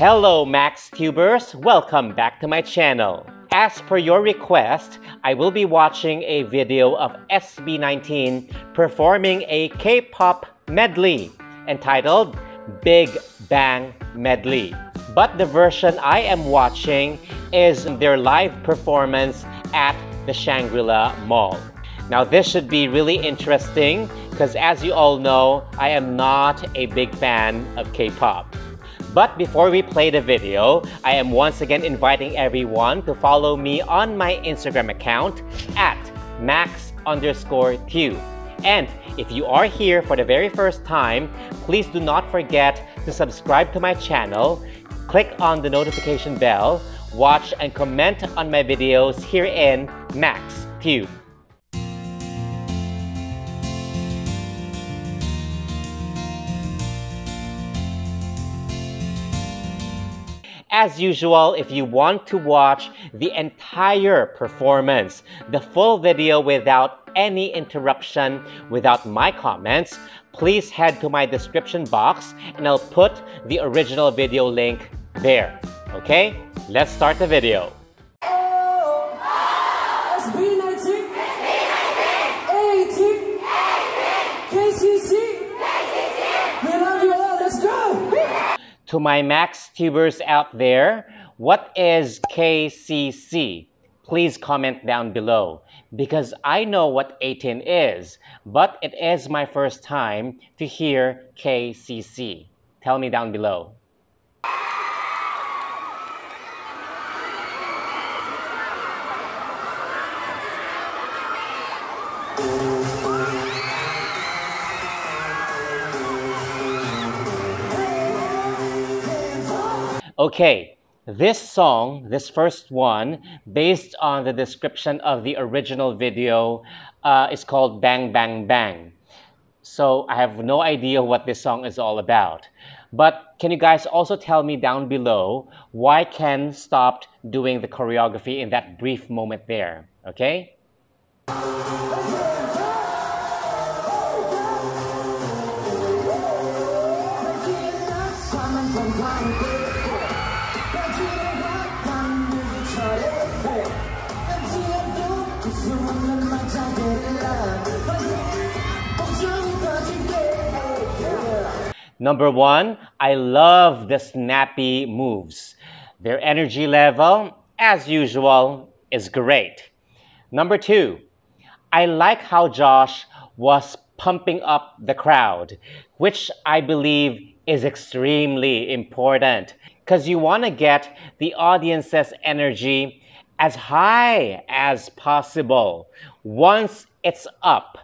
Hello Max Tubers, welcome back to my channel. As per your request, I will be watching a video of SB19 performing a K-pop medley entitled Big Bang Medley. But the version I am watching is their live performance at the Shangri-La Mall. Now this should be really interesting because as you all know, I am not a big fan of K-pop. But before we play the video, I am once again inviting everyone to follow me on my Instagram account at max underscore tube. And if you are here for the very first time, please do not forget to subscribe to my channel, click on the notification bell, watch and comment on my videos here in Max Tube. As usual, if you want to watch the entire performance, the full video without any interruption, without my comments, please head to my description box and I'll put the original video link there. Okay, let's start the video. To my Max tubers out there, what is KCC? Please comment down below because I know what A'TIN is, but it is my first time to hear KCC. Tell me down below. Okay, this song, this first one, based on the description of the original video, uh, is called Bang Bang Bang. So I have no idea what this song is all about. But can you guys also tell me down below why Ken stopped doing the choreography in that brief moment there? Okay? Number one, I love the snappy moves. Their energy level, as usual, is great. Number two, I like how Josh was pumping up the crowd, which I believe is extremely important because you want to get the audience's energy as high as possible. Once it's up,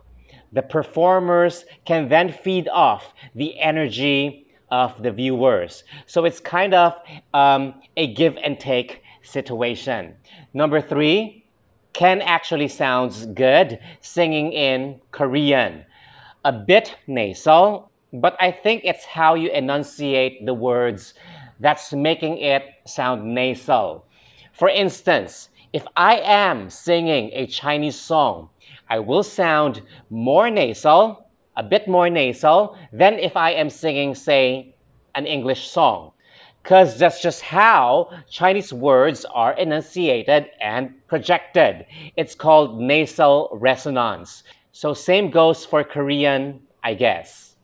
the performers can then feed off the energy of the viewers. So it's kind of um, a give and take situation. Number three, Ken actually sounds good singing in Korean. A bit nasal, but I think it's how you enunciate the words that's making it sound nasal. For instance, if I am singing a Chinese song, I will sound more nasal, a bit more nasal, than if I am singing, say, an English song. Because that's just how Chinese words are enunciated and projected. It's called nasal resonance. So same goes for Korean, I guess.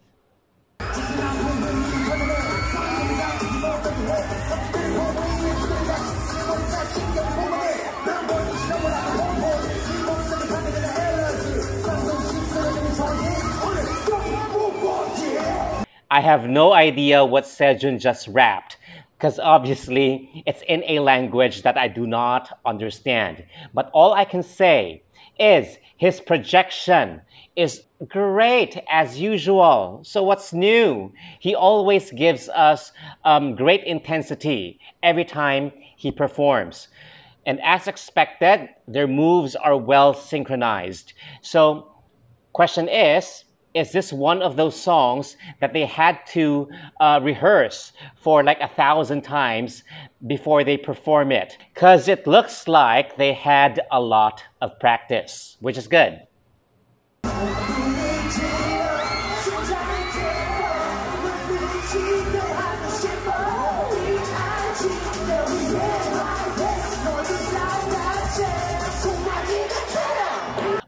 I have no idea what Sejun just rapped because obviously it's in a language that I do not understand. But all I can say is his projection is great as usual. So what's new? He always gives us um, great intensity every time he performs. And as expected, their moves are well synchronized. So question is, is this one of those songs that they had to uh, rehearse for like a thousand times before they perform it? Because it looks like they had a lot of practice, which is good.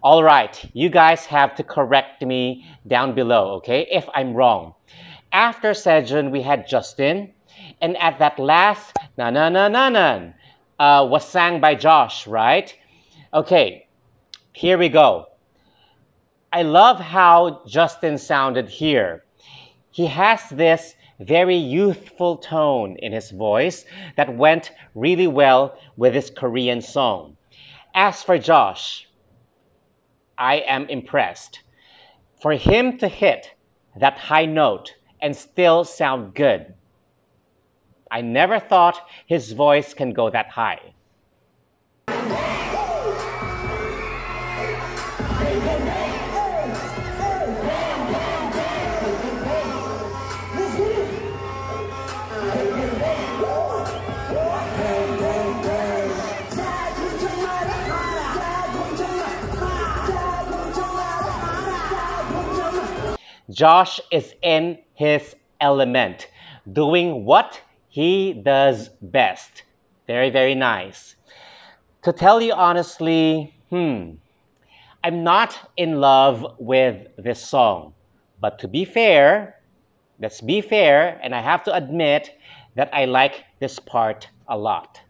All right, you guys have to correct me down below, okay, if I'm wrong. After Sejun, we had Justin, and at that last na na na na na uh, was sang by Josh, right? Okay, here we go. I love how Justin sounded here. He has this very youthful tone in his voice that went really well with this Korean song. As for Josh, I am impressed. For him to hit that high note and still sound good, I never thought his voice can go that high. Josh is in his element, doing what he does best. Very, very nice. To tell you honestly, hmm, I'm not in love with this song. But to be fair, let's be fair, and I have to admit that I like this part a lot.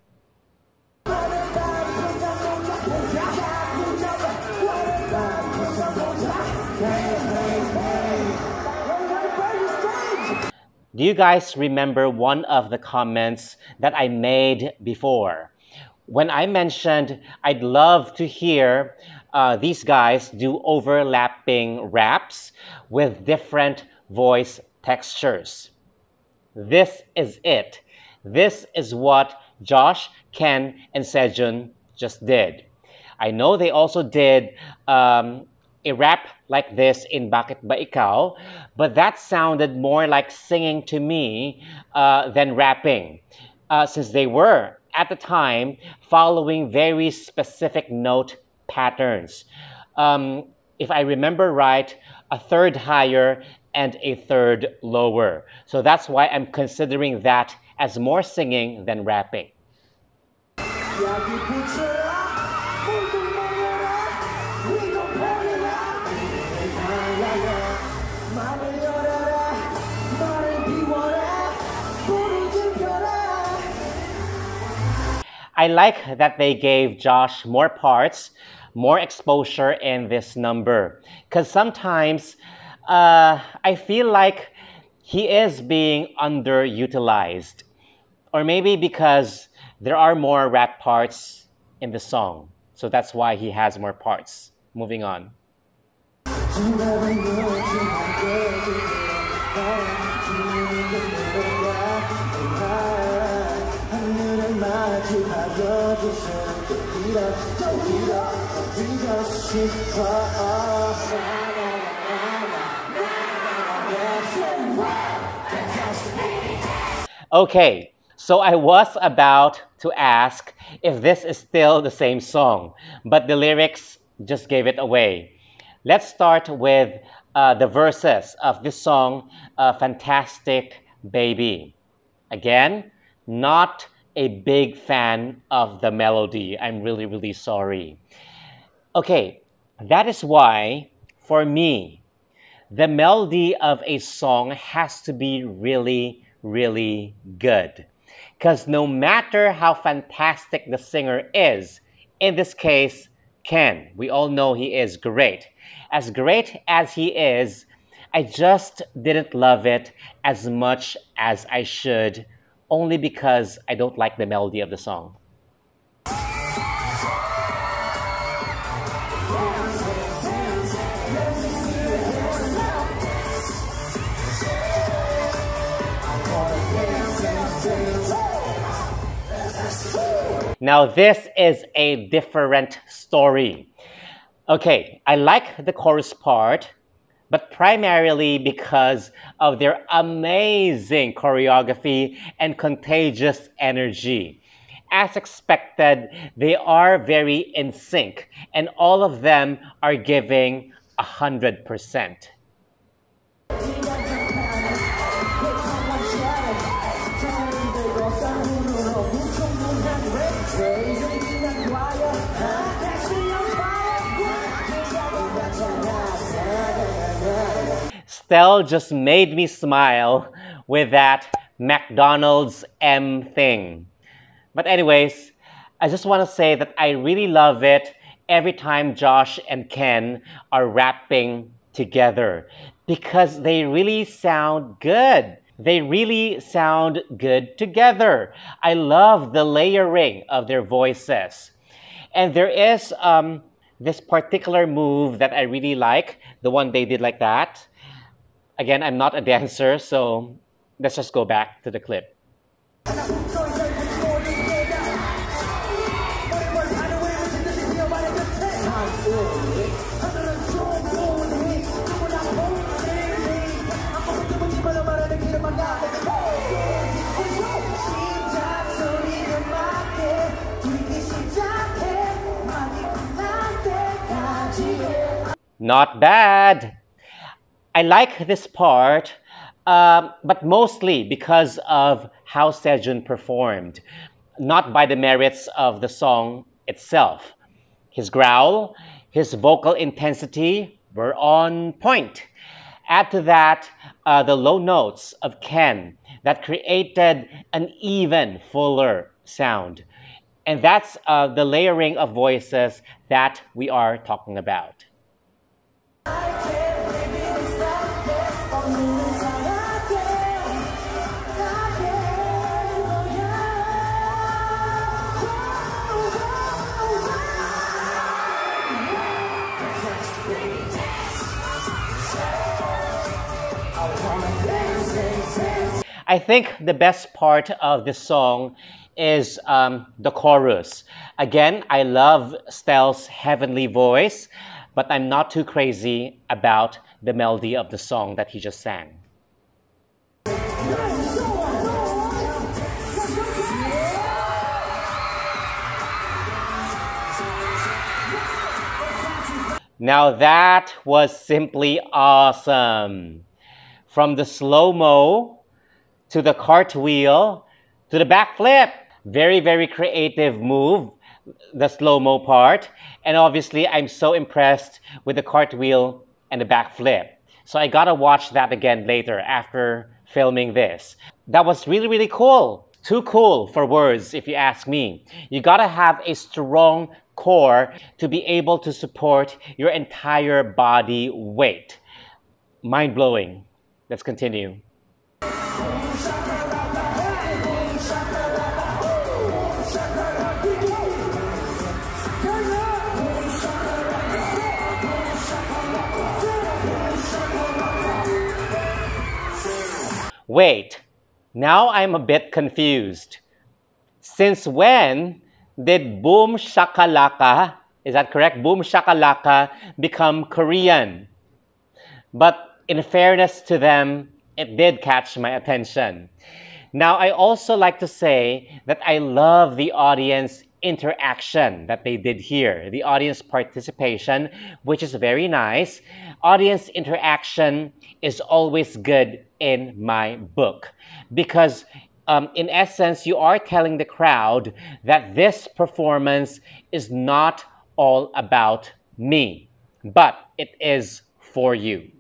Do you guys remember one of the comments that I made before? When I mentioned I'd love to hear uh, these guys do overlapping raps with different voice textures. This is it. This is what Josh, Ken, and Sejun just did. I know they also did um, a rap like this in Bakit Ba Ikaw, but that sounded more like singing to me uh, than rapping, uh, since they were, at the time, following very specific note patterns. Um, if I remember right, a third higher and a third lower. So that's why I'm considering that as more singing than rapping. I like that they gave Josh more parts, more exposure in this number. Because sometimes uh, I feel like he is being underutilized. Or maybe because there are more rap parts in the song. So that's why he has more parts. Moving on. Okay, so I was about to ask if this is still the same song, but the lyrics just gave it away. Let's start with uh, the verses of this song, uh, Fantastic Baby. Again, not a big fan of the melody. I'm really, really sorry. Okay, that is why, for me, the melody of a song has to be really, really good. Because no matter how fantastic the singer is, in this case, Ken, we all know he is great. As great as he is, I just didn't love it as much as I should only because I don't like the melody of the song. Now, this is a different story. Okay, I like the chorus part but primarily because of their amazing choreography and contagious energy. As expected, they are very in sync, and all of them are giving 100%. Stell just made me smile with that McDonald's M thing. But anyways, I just want to say that I really love it every time Josh and Ken are rapping together because they really sound good. They really sound good together. I love the layering of their voices. And there is um, this particular move that I really like, the one they did like that. Again, I'm not a dancer, so let's just go back to the clip. Not bad. I like this part, um, but mostly because of how Sejun performed, not by the merits of the song itself. His growl, his vocal intensity were on point. Add to that uh, the low notes of Ken that created an even fuller sound. And that's uh, the layering of voices that we are talking about. I think the best part of this song is um, the chorus. Again, I love Stell's heavenly voice, but I'm not too crazy about the melody of the song that he just sang. Now that was simply awesome. From the slow-mo to the cartwheel to the backflip. Very, very creative move, the slow-mo part. And obviously, I'm so impressed with the cartwheel and the backflip. So I gotta watch that again later after filming this. That was really, really cool. Too cool for words, if you ask me. You gotta have a strong core to be able to support your entire body weight. Mind blowing. Let's continue. Wait, now I'm a bit confused. Since when did Boom Shakalaka, is that correct? Boom Shakalaka become Korean? But in fairness to them, it did catch my attention. Now, I also like to say that I love the audience interaction that they did here, the audience participation, which is very nice. Audience interaction is always good in my book because um, in essence, you are telling the crowd that this performance is not all about me, but it is for you.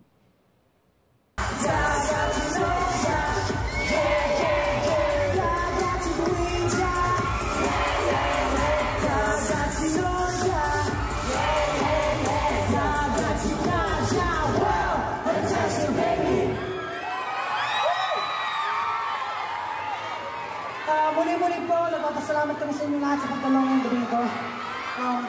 Nagpapasalamat kami sa inyo lahat sa. Um,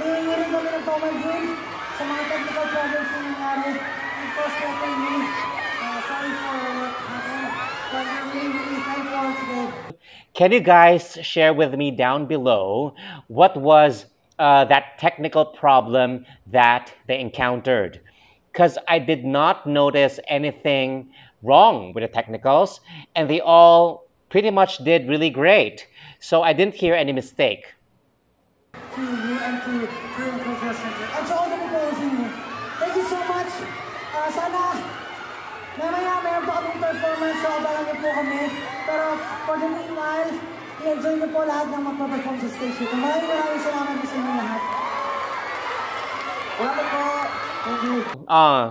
rin kami ng pamagin sa mga technical problems na nangyari. Of course, uh, today. Can you guys share with me down below what was uh, that technical problem that they encountered? Because I did not notice anything wrong with the technicals, and they all pretty much did really great. So I didn't hear any mistake. To you and to Korean Cultural Center. And to all the people watching you. Thank you so much. Uh, sana mamaya pa kaming performance so abangan niyo po kami. Pero for the meanwhile, i-enjoy niyo po lahat ng magpa-perform sa stage. Maraming maraming salamat po sa inyo lahat. Salamat po. Thank you. Uh,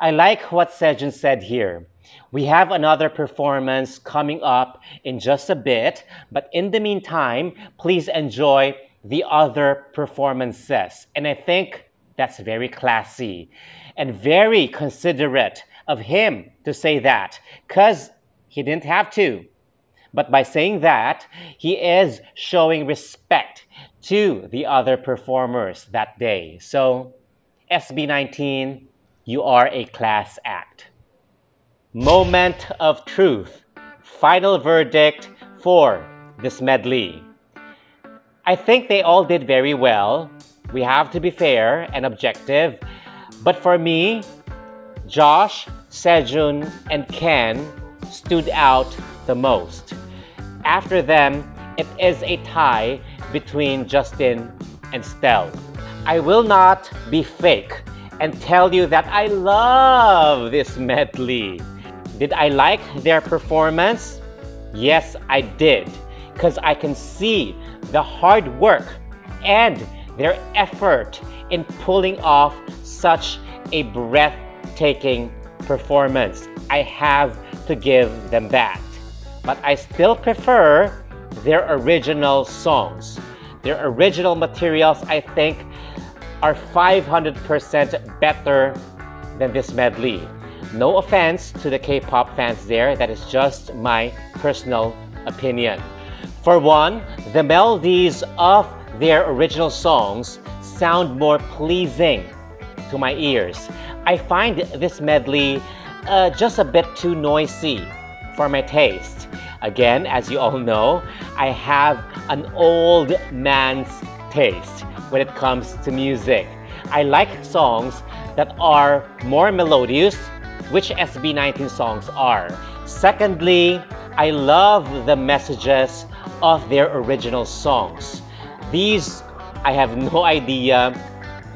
I like what Sejun said here. We have another performance coming up in just a bit, but in the meantime, please enjoy the other performances. And I think that's very classy and very considerate of him to say that because he didn't have to. But by saying that, he is showing respect to the other performers that day. So, SB19, you are a class act. Moment of truth. Final verdict for this medley. I think they all did very well. We have to be fair and objective. But for me, Josh, Sejun, and Ken stood out the most. After them, it is a tie between Justin and Stell. I will not be fake and tell you that I love this medley. Did I like their performance? Yes, I did. Because I can see the hard work and their effort in pulling off such a breathtaking performance. I have to give them that. But I still prefer their original songs. Their original materials, I think, are 500% better than this medley. No offense to the K-pop fans there, that is just my personal opinion. For one, the melodies of their original songs sound more pleasing to my ears. I find this medley uh, just a bit too noisy for my taste. Again, as you all know, I have an old man's taste when it comes to music. I like songs that are more melodious, which SB19 songs are. Secondly, I love the messages of their original songs. These, I have no idea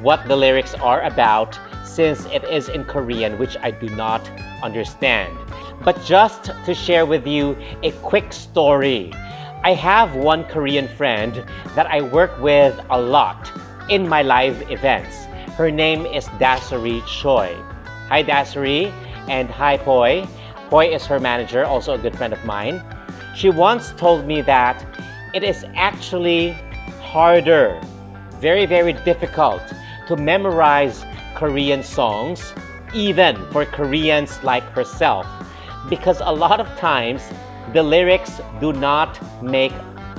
what the lyrics are about since it is in Korean, which I do not understand. But just to share with you a quick story. I have one Korean friend that I work with a lot in my live events. Her name is Dasari Choi. Hi Dasari and hi Poi. Poi is her manager, also a good friend of mine. She once told me that it is actually harder, very, very difficult to memorize Korean songs, even for Koreans like herself, because a lot of times the lyrics do not make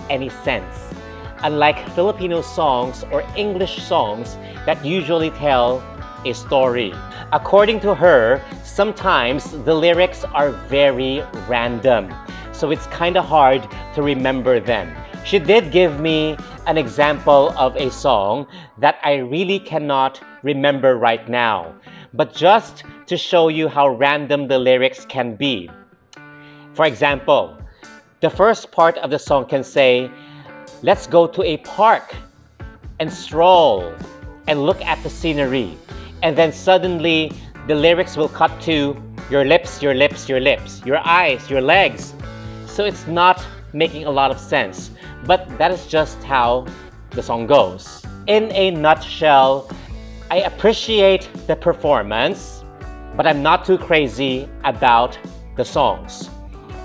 any sense. Unlike Filipino songs or English songs that usually tell a story. According to her, sometimes the lyrics are very random, so it's kind of hard to remember them. She did give me an example of a song that I really cannot remember right now, but just to show you how random the lyrics can be. For example, the first part of the song can say, Let's go to a park and stroll and look at the scenery. And then suddenly the lyrics will cut to your lips, your lips, your lips, your eyes, your legs. So it's not making a lot of sense. But that is just how the song goes. In a nutshell, I appreciate the performance, but I'm not too crazy about the songs.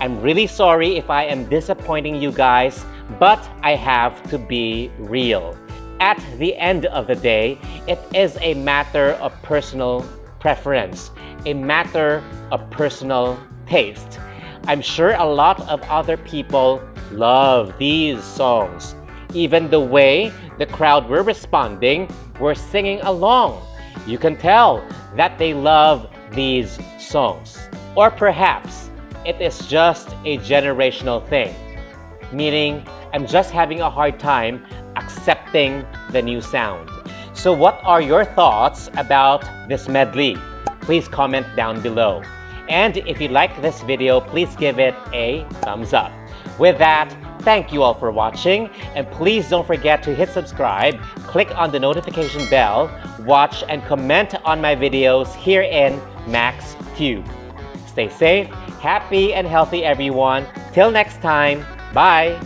I'm really sorry if I am disappointing you guys, but I have to be real. At the end of the day, it is a matter of personal preference, a matter of personal taste. I'm sure a lot of other people love these songs. Even the way the crowd were responding were singing along. You can tell that they love these songs. Or perhaps it is just a generational thing, meaning I'm just having a hard time accepting the new sound. So what are your thoughts about this medley? Please comment down below. And if you like this video, please give it a thumbs up. With that, thank you all for watching, and please don't forget to hit subscribe, click on the notification bell, watch and comment on my videos here in Max Tube. Stay safe, happy, and healthy everyone. Till next time, bye!